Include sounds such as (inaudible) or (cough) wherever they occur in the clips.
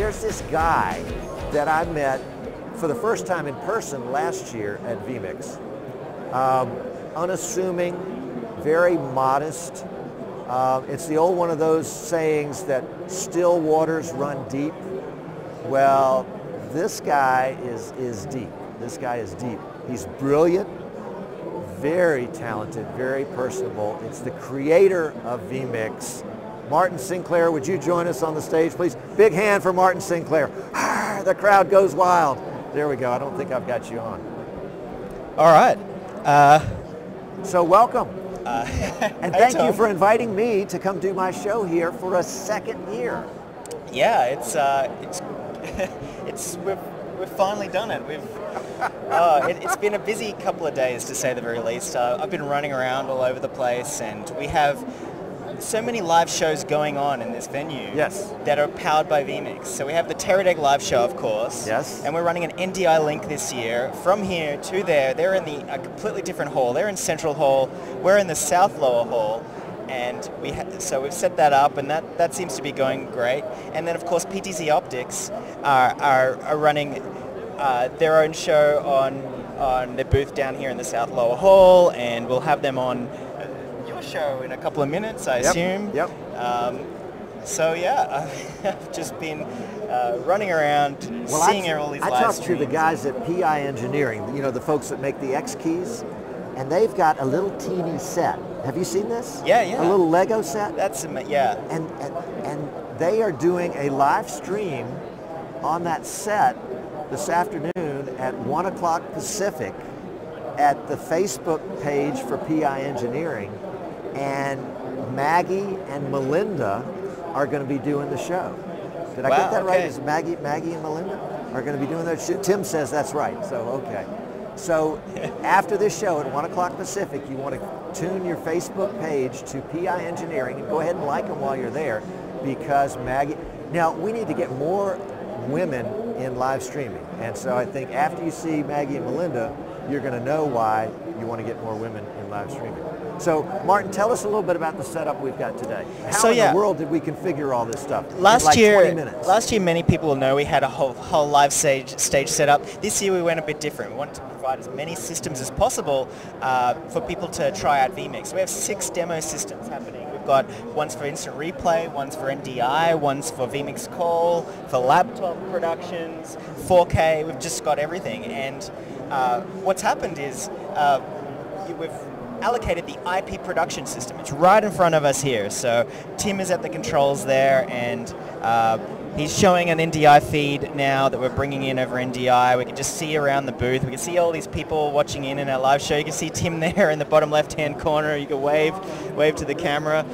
there's this guy that I met for the first time in person last year at vMix. Um, unassuming, very modest. Uh, it's the old one of those sayings that still waters run deep. Well, this guy is, is deep. This guy is deep. He's brilliant, very talented, very personable. It's the creator of vMix. Martin Sinclair, would you join us on the stage, please? Big hand for Martin Sinclair. the crowd goes wild. There we go. I don't think I've got you on. All right. Uh, so welcome. Uh, (laughs) and thank you for inviting me to come do my show here for a second year. Yeah, it's uh, it's (laughs) it's we've we've finally done it. We've uh, it, has been a busy couple of days to say the very least. Uh, I've been running around all over the place, and we have so many live shows going on in this venue yes. that are powered by vMix. So we have the Teradek live show, of course. Yes. And we're running an NDI link this year from here to there. They're in the a completely different hall. They're in Central Hall. We're in the South Lower Hall. And we ha- so we've set that up, and that, that seems to be going great. And then, of course, PTZ Optics are, are, are running uh, their own show on on their booth down here in the South Lower Hall, and we'll have them on show in a couple of minutes, I yep. assume. Yep. Um, so yeah, (laughs) I've just been uh, running around, well, seeing I, all these. I talked to the guys at PI Engineering, you know, the folks that make the X keys, and they've got a little teeny set. Have you seen this? Yeah, yeah. A little Lego set. That's yeah. And and, and they are doing a live stream on that set this afternoon at one o'clock Pacific at the Facebook page for PI Engineering and Maggie and Melinda are going to be doing the show. Did I wow, get that okay. right? Is Maggie, Maggie and Melinda are going to be doing that show? Tim says that's right, so okay. So (laughs) after this show at 1 o'clock Pacific, you want to tune your Facebook page to PI Engineering and go ahead and like them while you're there because Maggie, now we need to get more women in live streaming. And so I think after you see Maggie and Melinda, you're going to know why you want to get more women in live streaming. So, Martin, tell us a little bit about the setup we've got today. How so, in yeah. the world did we configure all this stuff? Last like year, last year, many people will know we had a whole whole live stage stage setup. This year, we went a bit different. We wanted to provide as many systems as possible uh, for people to try out vMix. We have six demo systems happening. We've got ones for instant replay, ones for NDI, ones for vMix call, for laptop productions, 4K. We've just got everything. And uh, what's happened is uh, we've allocated the IP production system. It's right in front of us here. So Tim is at the controls there and uh, he's showing an NDI feed now that we're bringing in over NDI. We can just see around the booth. We can see all these people watching in in our live show. You can see Tim (laughs) there in the bottom left-hand corner. You can wave, wave to the camera.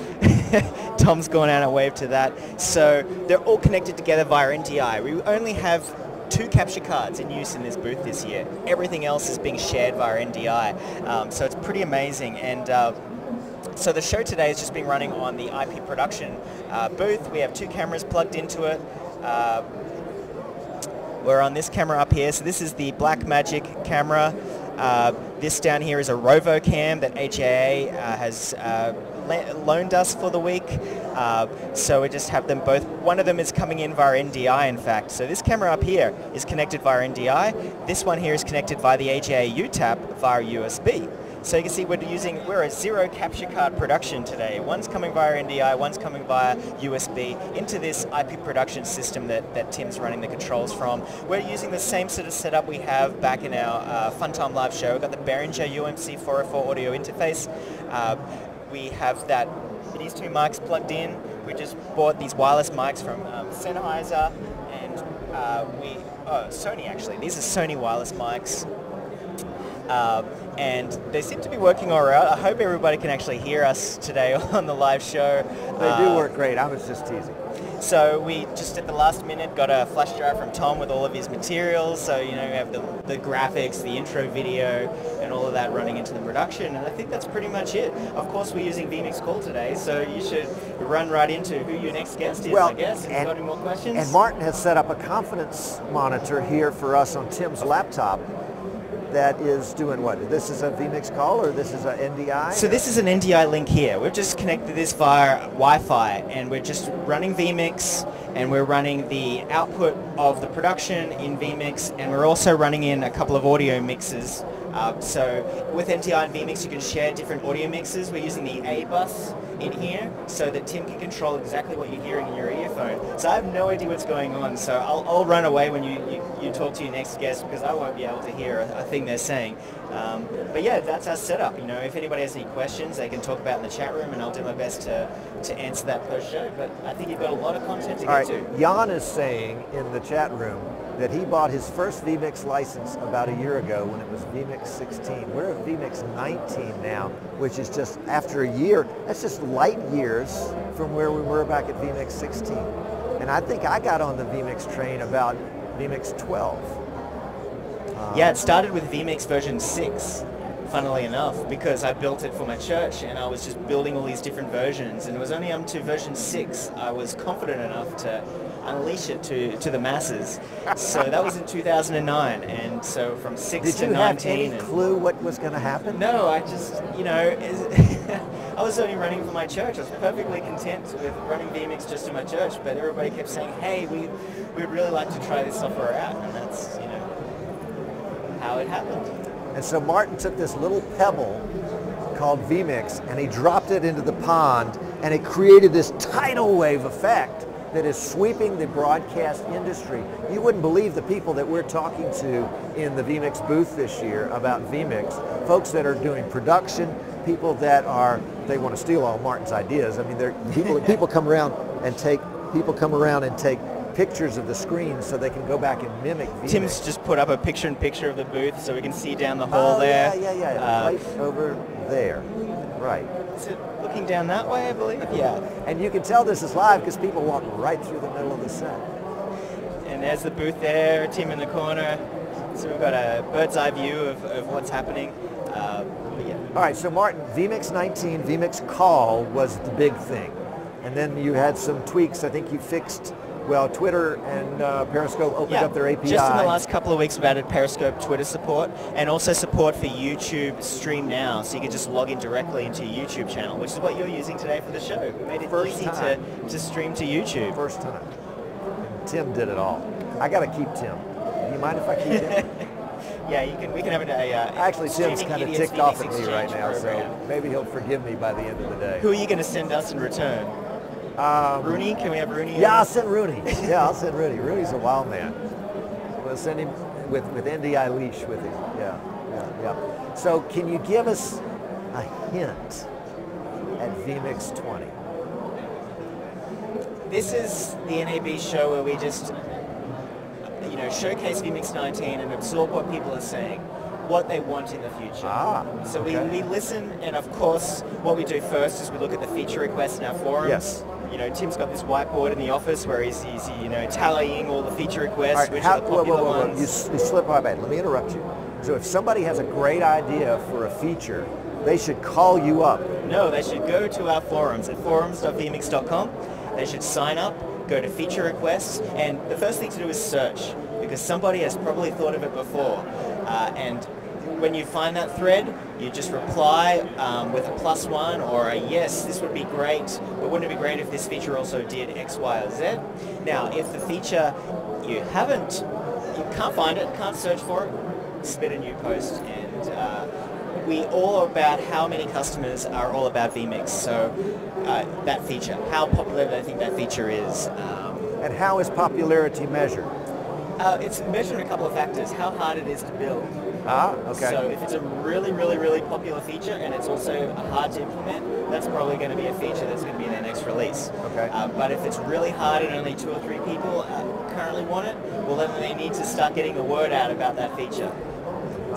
(laughs) Tom's gone out and waved to that. So they're all connected together via NDI. We only have two capture cards in use in this booth this year. Everything else is being shared via NDI. Um, so it's pretty amazing. And uh, so the show today is just being running on the IP production uh, booth. We have two cameras plugged into it. Uh, we're on this camera up here. So this is the Blackmagic camera. Uh, this down here is a RovoCam that HAA uh, has uh, loaned us for the week. Uh, so we just have them both. One of them is coming in via NDI, in fact. So this camera up here is connected via NDI. This one here is connected via the AJA UTAP via USB. So you can see we're using, we're a zero capture card production today. One's coming via NDI, one's coming via USB into this IP production system that, that Tim's running the controls from. We're using the same sort of setup we have back in our uh, Funtime Live show. We've got the Behringer UMC 404 audio interface. Uh, we have that these two mics plugged in. We just bought these wireless mics from um, Sennheiser and uh, we, oh, Sony actually. These are Sony wireless mics. Uh, and they seem to be working all right. I hope everybody can actually hear us today (laughs) on the live show. They uh, do work great. I was just teasing. So we just at the last minute got a flash drive from Tom with all of his materials. So you know we have the, the graphics, the intro video, and all of that running into the production. And I think that's pretty much it. Of course, we're using vMix Call today, so you should run right into who your next guest is. Well, I guess. If and, got any more questions? And Martin has set up a confidence monitor here for us on Tim's laptop that is doing what? This is a vMix call or this is an NDI? So this is an NDI link here. We've just connected this via Wi-Fi and we're just running vMix and we're running the output of the production in vMix and we're also running in a couple of audio mixes. Uh, so with NDI and vMix you can share different audio mixes. We're using the A bus in here so that Tim can control exactly what you're hearing in your earphone. So I have no idea what's going on. So I'll, I'll run away when you, you, you, talk to your next guest because I won't be able to hear a, a thing they're saying. Um, but yeah, that's our setup. You know, if anybody has any questions, they can talk about in the chat room and I'll do my best to, to answer that post show. But I think you've got a lot of content to All get right. to. Jan is saying in the chat room that he bought his first vMix license about a year ago when it was vMix 16. We're at vMix 19 now, which is just after a year, that's just light years from where we were back at vMix 16. And I think I got on the vMix train about vMix 12. Yeah, it started with vMix version 6 funnily enough, because I built it for my church and I was just building all these different versions. And it was only up to version 6 I was confident enough to unleash it to, to the masses. so that was in 2009. And so from 6 Did to 19. Did you have any clue what was going to happen? No, I just, you know, (laughs) I was only running for my church. I was perfectly content with running vMix just in my church, but everybody kept saying, hey, we, we'd really like to try this software out. And that's, you know, how it happened. And so Martin took this little pebble called vMix and he dropped it into the pond and it created this tidal wave effect that is sweeping the broadcast industry. You wouldn't believe the people that we're talking to in the vMix booth this year about vMix. Folks that are doing production, people that are, they want to steal all Martin's ideas. I mean, people, (laughs) people come around and take, people come around and take pictures of the screen so they can go back and mimic vMix. Tim's just put up a picture-in-picture of the booth so we can see down the hall oh, there. Yeah, yeah, yeah. Uh, right over there. Right. Is it looking down that way, I believe? Yeah. And you can tell this is live because people walk right through the middle of the set. And there's the booth there, Tim in the corner. So we've got a bird's eye view of, of what's happening. Uh, yeah. All right, so Martin, vMix 19, vMix Call was the big thing. And then you had some tweaks. I think you fixed well, Twitter and uh, Periscope opened yeah. up their API. Just in the last couple of weeks, we've added Periscope Twitter support and also support for YouTube Stream Now, so you can just log in directly into your YouTube channel, which is what you're using today for the show. We made it First easy time. to, to stream to YouTube. First time. And Tim did it all. I got to keep Tim. Do you mind if I keep him? (laughs) yeah, you can. We can have a. Uh, Actually, Tim's kind of ticked off at me right now, program. so maybe he'll forgive me by the end of the day. Who are you going to send us in return? Um, Rooney? Can we have Rooney? Yeah, I'll send Rooney. yeah, I'll send Rooney. Rooney's a wild man. We'll send him with, with NDI leash with him. Yeah, yeah, yeah. So can you give us a hint at vMix 20? This is the NAB show where we just, you know, showcase vMix 19 and absorb what people are saying what they want in the future. Ah, so okay. we, we listen, and of course, what we do first is we look at the feature requests in our forums. Yes you know, Tim's got this whiteboard in the office where he's, he's you know, tallying all the feature requests, right, which how, are the popular whoa, whoa, whoa, ones. You, you slipped my bad. Let me interrupt you. So if somebody has a great idea for a feature, they should call you up. No, they should go to our forums at forums.vmix.com. They should sign up, go to feature requests, and the first thing to do is search because somebody has probably thought of it before. Uh, and when you find that thread, you just reply um, with a plus one or a yes, this would be great, but wouldn't it be great if this feature also did X, Y, or Z? Now, if the feature you haven't, you can't find it, can't search for it, submit a new post. And uh, we all about how many customers are all about vMix. So uh, that feature, how popular they think that feature is. Um, and how is popularity measured? Uh, it's measured in a couple of factors. How hard it is to build. Ah, okay. So if it's a really, really, really popular feature and it's also hard to implement, that's probably going to be a feature that's going to be in their next release. Okay. Uh, but if it's really hard and only two or three people uh, currently want it, well then they need to start getting the word out about that feature.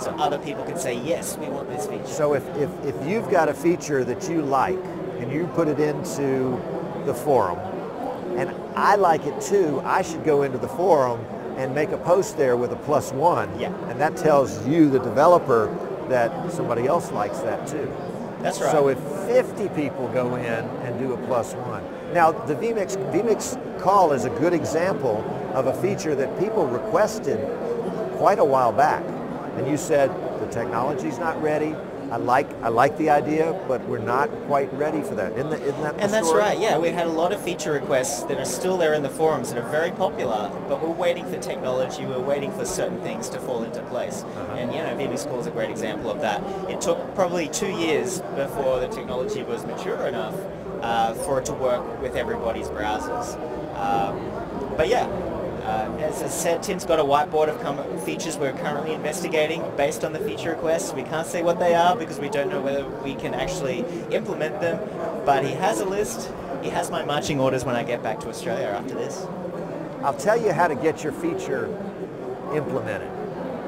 So other people can say, yes, we want this feature. So if, if, if you've got a feature that you like and you put it into the forum, and I like it too, I should go into the forum and make a post there with a plus one. Yeah. And that tells you, the developer, that somebody else likes that too. That's right. So if 50 people go in and do a plus one. Now the vMix, vMix call is a good example of a feature that people requested quite a while back. And you said, The technology's not ready. I like I like the idea, but we're not quite ready for that. Isn't that, isn't that And that's story? right, yeah. We've had a lot of feature requests that are still there in the forums that are very popular, but we're waiting for technology, we're waiting for certain things to fall into place. Uh-huh. And, you know, vMix Call is a great example of that. It took probably two years before the technology was mature enough uh, for it to work with everybody's browsers. Um, but yeah, uh, as I said, Tim's got a whiteboard of com- features we're currently investigating based on the feature requests. We can't say what they are because we don't know whether we can actually implement them, but he has a list. He has my marching orders when I get back to Australia after this. I'll tell you how to get your feature implemented.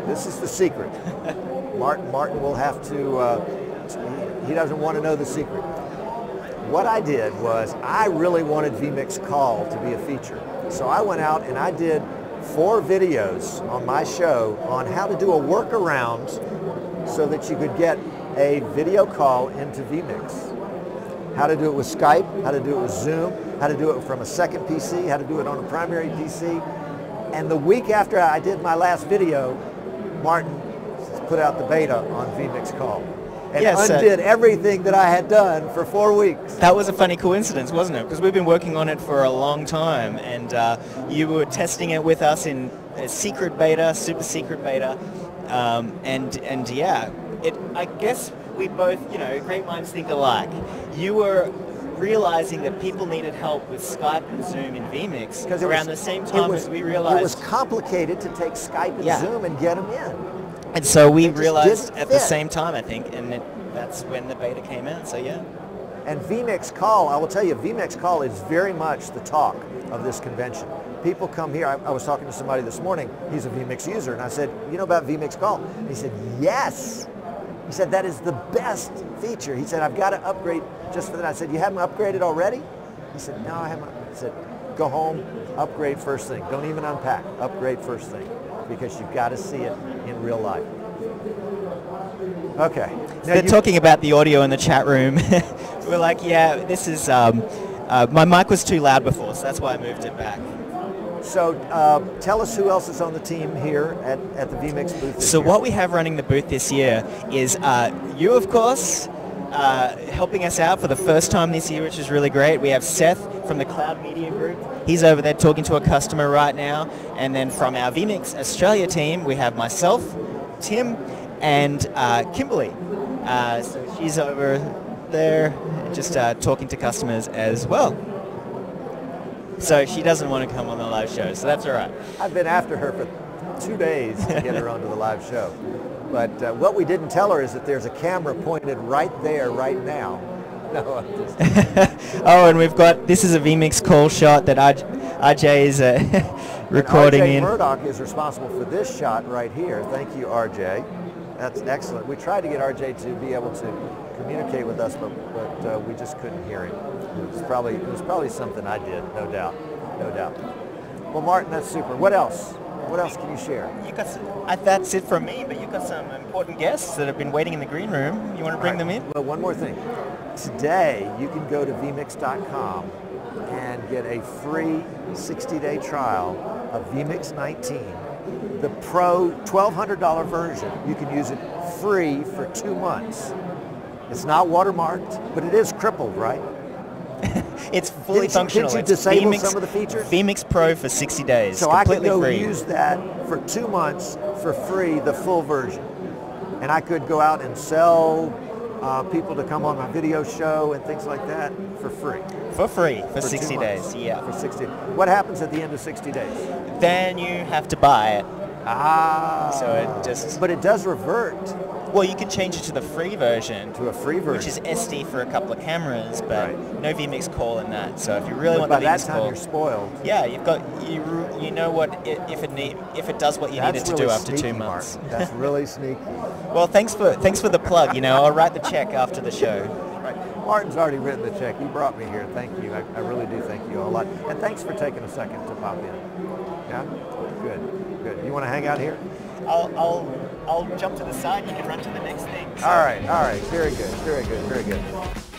This is the secret. (laughs) Martin Martin will have to. Uh, he doesn't want to know the secret. What I did was I really wanted vMix Call to be a feature. So I went out and I did four videos on my show on how to do a workaround so that you could get a video call into vMix. How to do it with Skype, how to do it with Zoom, how to do it from a second PC, how to do it on a primary PC. And the week after I did my last video, Martin put out the beta on vMix Call and Yes, uh, undid everything that I had done for four weeks. That was a funny coincidence, wasn't it? Because we've been working on it for a long time, and uh, you were testing it with us in a secret beta, super secret beta, um, and and yeah, it. I guess we both, you know, great minds think alike. You were realizing that people needed help with Skype and Zoom and vMix Because around was- the same time was- as we realized. It was complicated to take Skype and Yeah. Zoom and get them in. And so we realized at the same time, I think, and it, that's when the beta came out. So yeah. And vMix Call, I will tell you, vMix Call is very much the talk of this convention. People come here. I, I was talking to somebody this morning. He's a vMix user, and I said, "You know about vMix Call?" And he said, "Yes." He said, "That is the best feature." He said, "I've got to upgrade just for that." I said, "You haven't upgraded already?" He said, "No, I haven't." I said, "Go home, upgrade first thing. Don't even unpack. Upgrade first thing, because you've got to see it in real life." Okay. Now They're talking about the audio in the chat room. (laughs) We're like, yeah, this is. Um, uh, my mic was too loud before, so that's why I moved it back. So uh, tell us who else is on the team here at, at the vMix booth. So year. what we have running the booth this year is uh, you, of course, uh, helping us out for the first time this year, which is really great. We have Seth from the Cloud Media Group. He's over there talking to a customer right now. And then from our vMix Australia team, we have myself, Tim, and uh, Kimberly. Uh, so she's over there just uh, talking to customers as well. So she doesn't want to come on the live show, so that's all right. I've been after her for two days to get her (laughs) onto the live show. But uh, what we didn't tell her is that there's a camera pointed right there, right now. (laughs) No, just, (laughs) oh, and we've got this is a vMix call shot that RJ, RJ is uh, (laughs) recording RJ in. Murdoch is responsible for this shot right here. Thank you, RJ. That's excellent. We tried to get RJ to be able to communicate with us, but, but uh, we just couldn't hear him. It was probably it was probably something I did, no doubt, no doubt. Well, Martin, that's super. What else? What else can you share? You got some, uh, that's it from me, but you've got some important guests that have been waiting in the green room. You want to bring them in? Well, one more thing. Today, you can go to vmix.com and get a free 60-day trial of vMix 19. The Pro $1,200 version, you can use it free for two months. It's not watermarked, but it is crippled, right? It's fully you- functional. you It's disable vMix, some of the features? vMix Pro for 60 days, So I could go free. use that for two months for free, the full version. And I could go out and sell uh, people to come on my video show and things like that for free. for free for, for 60 days. Yeah. For 60. What happens at the end of 60 days? Then you have to buy it. Ah. So it just- But it does revert Well, you can change it to the free version, to a free version. which is SD for a couple of cameras, but Right. no vMix call in that. So if you really but want by the that time call, you're spoiled. yeah, you've got you you know what it, if it need if it does what you That's need it to really do after two months. Mark. That's really (laughs) sneaky. Well, thanks for thanks for the plug. You know, I'll write the check after the show. Right. Martin's already written the check. He brought me here. Thank you. I, I really do thank you a lot. And thanks for taking a second to pop in. Yeah? Good. Good. You want to hang out here? I'll I'll I'll jump to the side. You can run to the next thing. All right. All right. Very good. Very good. Very good.